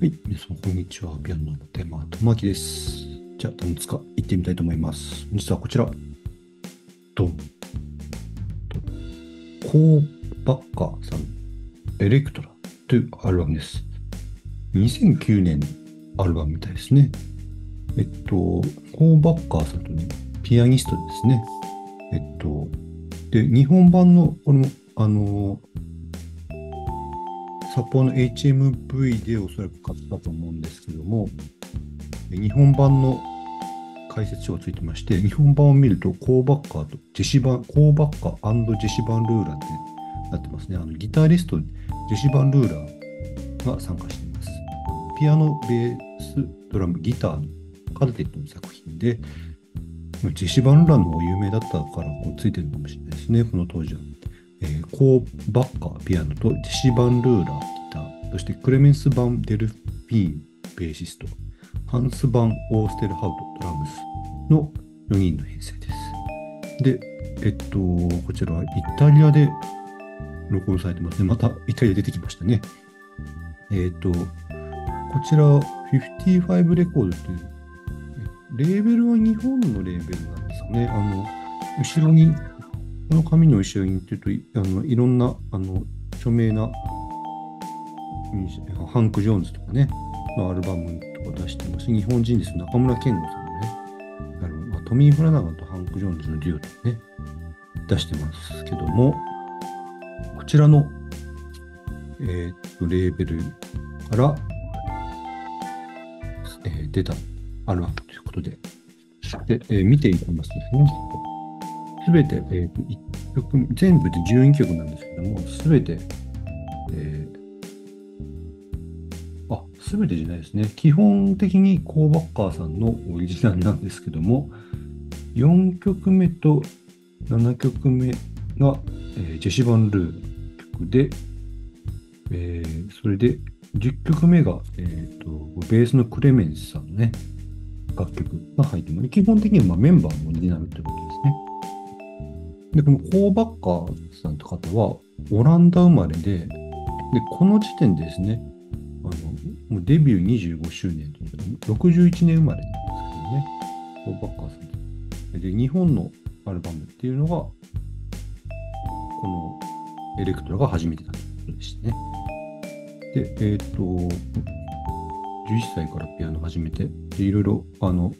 はい、皆さん、こんにちは。ピアノのテーマ、とまきです。じゃあ、タムツカ行ってみたいと思います。実はこちら、ドン。コーバッカーさん、エレクトラというアルバムです。2009年アルバムみたいですね。えっと、コーバッカーさんとね、ピアニストですね。えっと、で、日本版の、これも、あの札幌の HMV でおそらく買ったと思うんですけども、日本版の解説書がついてまして、日本版を見ると、コーバッカーとジェシバン、コーバッカージェシバンルーラーってなってますね。あのギタリスト、ジェシバンルーラーが参加しています。ピアノ、ベース、ドラム、ギターカルテットの作品で、ジェシバンルーラーの方が有名だったからこうついてるかもしれないですね、この当時は。えーコーバッカーピアノとジェシ・バンルーラーギター、そしてクレメンス・バン・デルフィーンベーシスト、ハンス・バン・オーステルハウトドラムスの4人の編成です。で、えっと、こちらはイタリアで録音されてますね。またイタリア出てきましたね。えっと、こちら55レコードという、レーベルは日本のレーベルなんですかね。あの、後ろにこの紙の後ろにっていうと、いあのいろんなあの著名なハンク・ジョーンズとかね、のアルバムとか出してます。日本人です中村健吾さんのね、あのまあ、トミー・フラナガンとハンク・ジョーンズのデュオとかね、出してますけども、こちらの、えーとレーベルから、えー出たアルバムということで、でえー見ていきますですね、すべて、えーと一曲全部で12曲なんですけども、すべて、えーあ、すべてじゃないですね。基本的にコーバッカーさんのオリジナルなんですけども、4曲目と7曲目が、えージェシバンルー曲で、えーそれで10曲目が、えーとベースのクレメンスさんのね、楽曲が入ってます。基本的にはまあメンバーのオリジナルということです。で、このコーバッカーさんって方は、オランダ生まれで、で、この時点でですね、あの、もうデビュー25周年ということで、61年生まれなんですけどね、コーバッカーさん。で、日本のアルバムっていうのが、このエレクトラが初めてだということでしたね。で、えっ、と、11歳からピアノ始めて、でいろいろ、あの、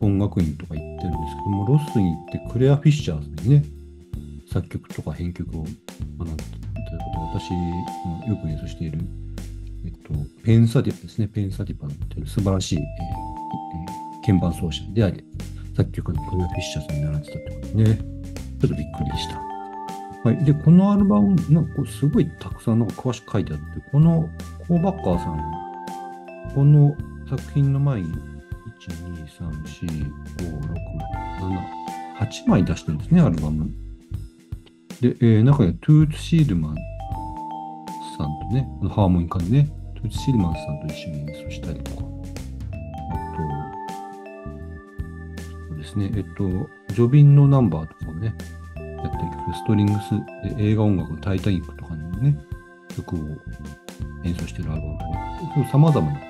音楽院とか行ってるんですけども、ロスに行ってクレア・フィッシャーズにね、作曲とか編曲を学んだということで、私、うんよく演奏している、えっと、ペンサディパですね、ペンサディパという素晴らしい、えーえー鍵盤奏者であり、作曲のクレア・フィッシャーズに習ってたってことでね、ちょっとびっくりでした。はい。で、このアルバム、なんかすごいたくさんなんか詳しく書いてあって、このコーバッカーさん、この作品の前に、1、2、3、4、5、6、7、8枚出してるんですね、アルバム。で、えー中にはトゥーツ・シールマンさんとね、あのハーモニカでね、トゥーツ・シールマンさんと一緒に演奏したりとか、あと、そうですね、えっと、ジョビンのナンバーとかをね、やったりとか、ストリングスで映画音楽のタイタニックとかのね、曲を演奏してるアルバムとか、様々な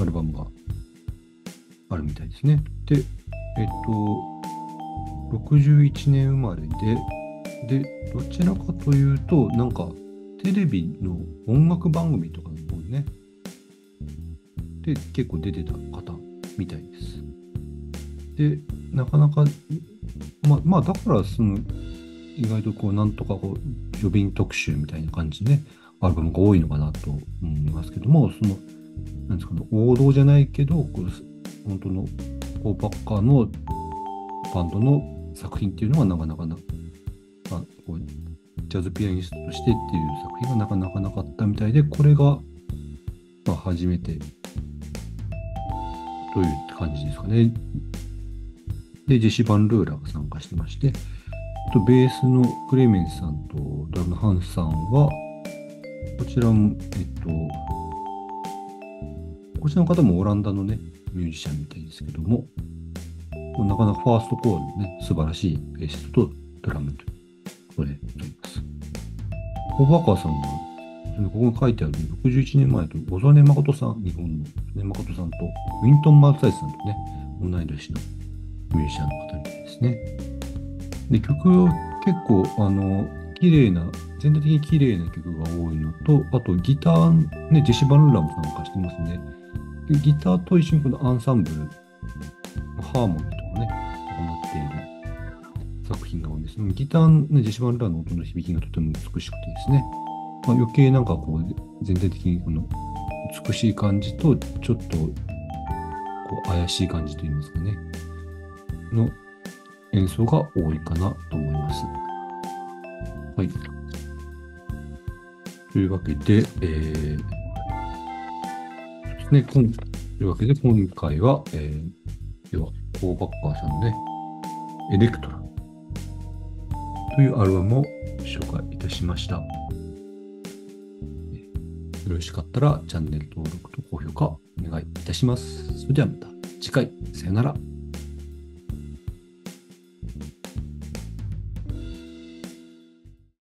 アルバムがあるみたいですね。で、えっと、61年生まれで、で、どちらかというと、なんか、テレビの音楽番組とかの方にね、で、結構出てた方みたいです。で、なかなか、まあ、まあ、だから、その、意外とこう、なんとかこう、ジョビン特集みたいな感じでね、アルバムが多いのかなと思いますけども、その、なんですかね、王道じゃないけど、こう本当のコーパッカーのバンドの作品っていうのはなかなかな、あ、こうジャズピアニストとしてっていう作品がなかなかなかったみたいで、これが、まあ、初めてという感じですかね。で、ジェシ・バン・ルーラーが参加してまして、とベースのクレメンスさんとドラムハンスさんは、こちらも、えっと、こちらの方もオランダのね、ミュージシャンみたいですけども、なかなかファーストコールのね、素晴らしいベーストとドラムと、これ、と言います。コーバカーさんは、ここに書いてある61年前と、小曽根誠さん、日本の小曽根誠さんと、ウィントン・マルサイスさんとね、同い年のミュージシャンの方みたいですね。で、曲を結構、あの、綺麗な、全体的に綺麗な曲が多いのと、あとギター、ね、ジェシ・バルーラも参加してますね。でギターと一緒にこのアンサンブル、ハーモニーとかね、行っている作品が多いですね。ギターの、ね、ジェシ・バルラーの音の響きがとても美しくてですね、まあ、余計なんかこう、全体的にこの美しい感じと、ちょっとこう怪しい感じといいますかね、の演奏が多いかなと思います。はい。というわけで、えー、ね、こんというわけで、今回は、えー、要は、コーバッカーさんで、エレクトラというアルバムを紹介いたしました。よろしかったらチャンネル登録と高評価お願いいたします。それではまた次回、さよなら。